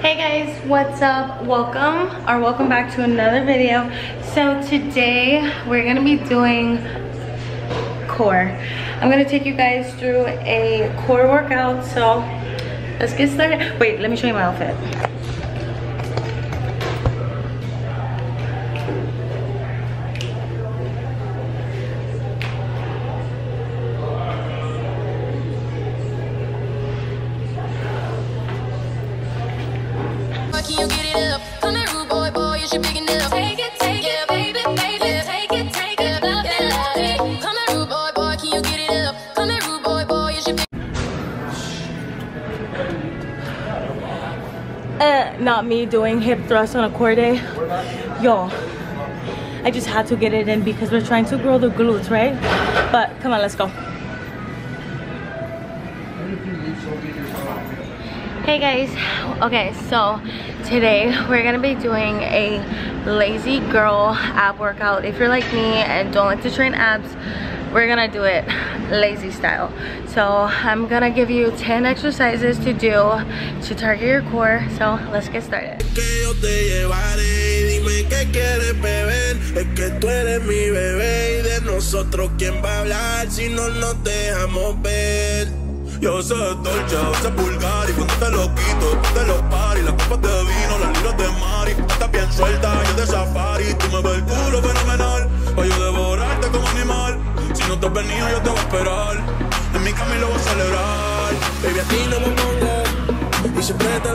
Hey guys, what's up? Welcome or welcome back to another video. So today we're gonna be doing core. I'm gonna take you guys through a core workout. So let's get started. Wait, let me show you my outfit. eh, not me doing hip thrust on a core day. Yo, I just had to get it in because we're trying to grow the glutes, right? But come on, let's go. Hey guys, okay, so today we're gonna be doing a lazy girl ab workout. If you're like me and don't like to train abs, we're gonna do it lazy style so i'm gonna give you 10 exercises to do to target your core so let's get started secreto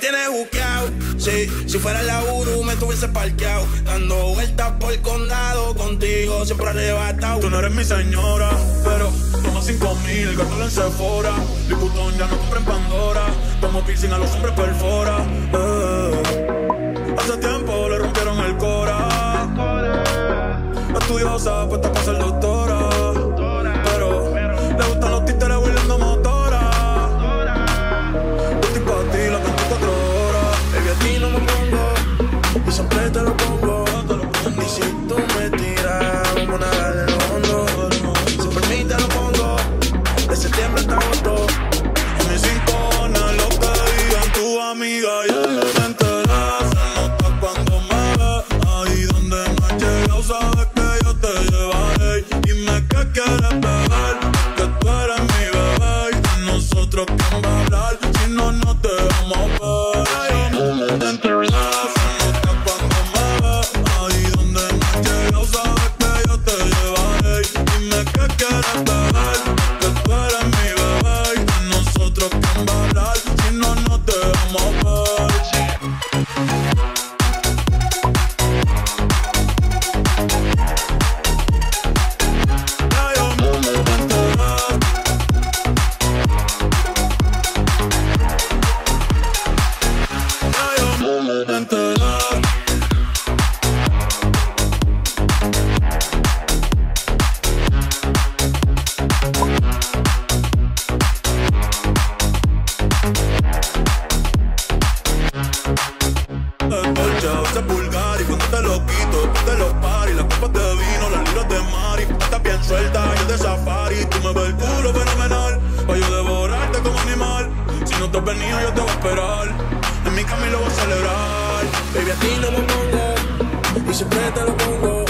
Tiene buqueado. Sí, si fuera la Uru me tuviese parqueado. Dando vueltas por el condado, contigo siempre arrebatado. Tú no eres mi señora, pero toma cinco mil, gástalo en Sephora. botón ya no compren Pandora. Como piercing a los hombres perfora. Eh. y safari. Tú me ves el culo fenomenal. Pa' yo devorarte como animal. Si no te has venido, yo te voy a esperar. En mi camino voy a celebrar. Baby, a ti no me pongo. Y siempre te lo pongo.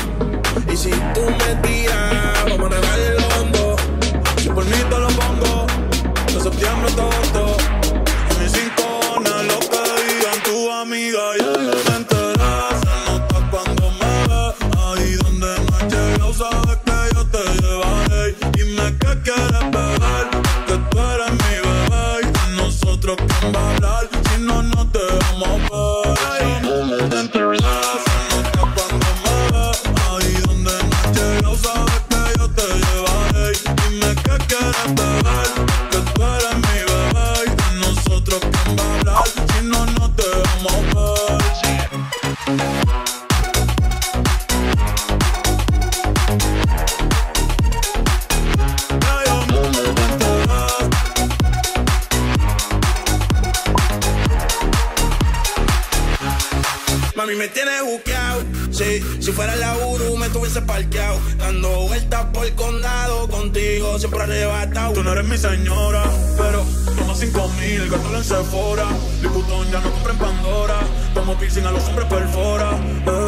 Y me tiene buqueado. Sí, si fuera la Uru me tuviese parqueado. Dando vueltas por el condado, contigo siempre arrebatado. Tú no eres mi señora, pero toma cinco mil, gato en Sephora. Disputón, ya no compren Pandora. Tomo piscina, a los hombres perfora. Eh.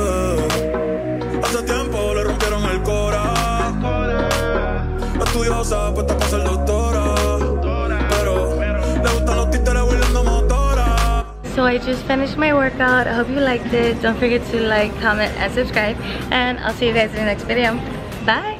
so i just finished my workout i hope you liked it don't forget to like comment and subscribe and i'll see you guys in the next video bye